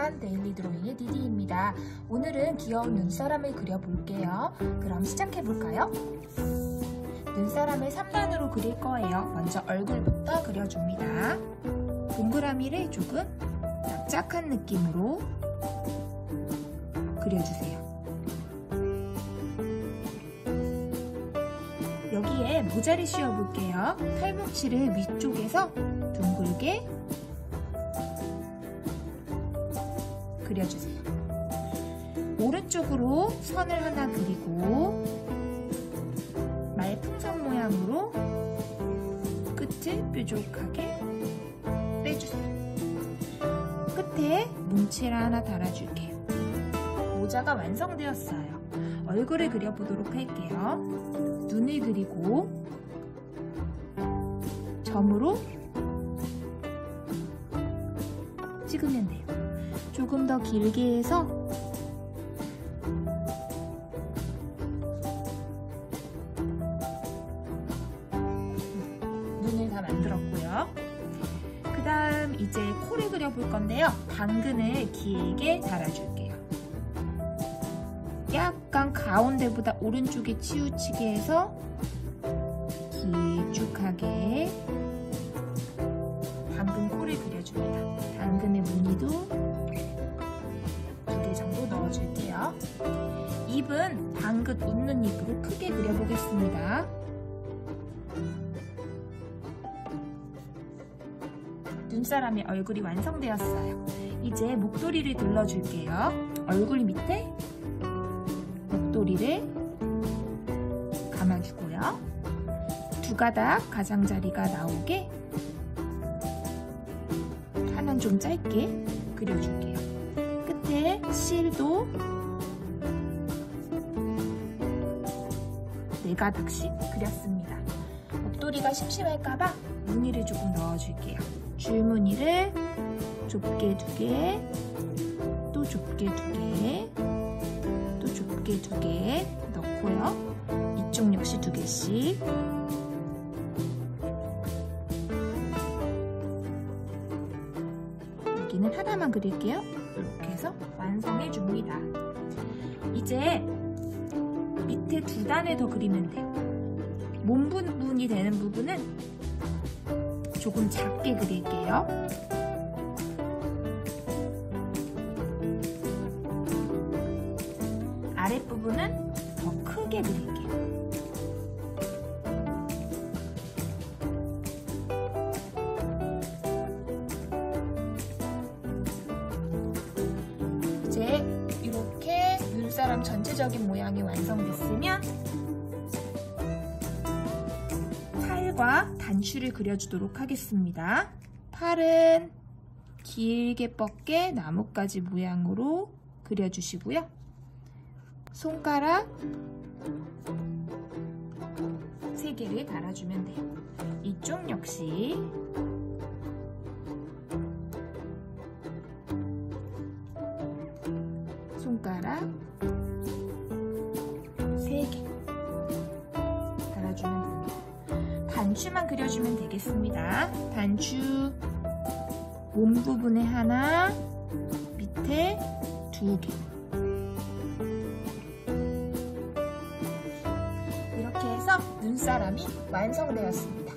시간 데일리 드로잉의 디디입니다. 오늘은 귀여운 눈사람을 그려볼게요. 그럼 시작해볼까요? 눈사람을 3단으로 그릴 거예요. 먼저 얼굴부터 그려줍니다. 동그라미를 조금 납작한 느낌으로 그려주세요. 여기에 모자를 씌워볼게요. 팔꿈치를 위쪽에서 둥글게 그려주세요. 오른쪽으로 선을 하나 그리고 말풍선 모양으로 끝을 뾰족하게 빼주세요. 끝에 뭉치를 하나 달아줄게요. 모자가 완성되었어요. 얼굴을 그려보도록 할게요. 눈을 그리고 점으로 찍으면 돼요. 조금 더 길게 해서 눈을 다 만들었고요. 그 다음 이제 코를 그려볼 건데요. 당근을 길게 달아줄게요. 약간 가운데보다 오른쪽에 치우치게 해서 길쭉하게 당근 코를 그려줍니다. 당근의 무늬도 입은 당근 웃는 입으로 크게 그려보겠습니다. 눈사람의 얼굴이 완성되었어요. 이제 목도리를 둘러줄게요. 얼굴 밑에 목도리를 감아주고요. 두 가닥 가장자리가 나오게 하나는 좀 짧게 그려줄게요. 끝에 실도 네 가닥씩 그렸습니다. 목도리가 심심할까봐 무늬를 조금 넣어줄게요. 줄무늬를 좁게 두 개, 또 좁게 두 개, 또 좁게 두 개 넣고요. 이쪽 역시 두 개씩. 여기는 하나만 그릴게요. 이렇게 해서 완성해 줍니다. 이제 밑에 두 단을 더 그리면 돼요. 몸 부분이 되는 부분은 조금 작게 그릴게요. 아랫부분은 더 크게 그릴게요. 눈사람 전체적인 모양이 완성됐으면 팔과 단추를 그려주도록 하겠습니다. 팔은 길게 뻗게 나뭇가지 모양으로 그려주시고요. 손가락 3개를 달아주면 돼요. 이쪽 역시 손가락 단추만 그려주면 되겠습니다. 단추 몸 부분에 하나, 밑에 두 개. 이렇게 해서 눈사람이 완성되었습니다.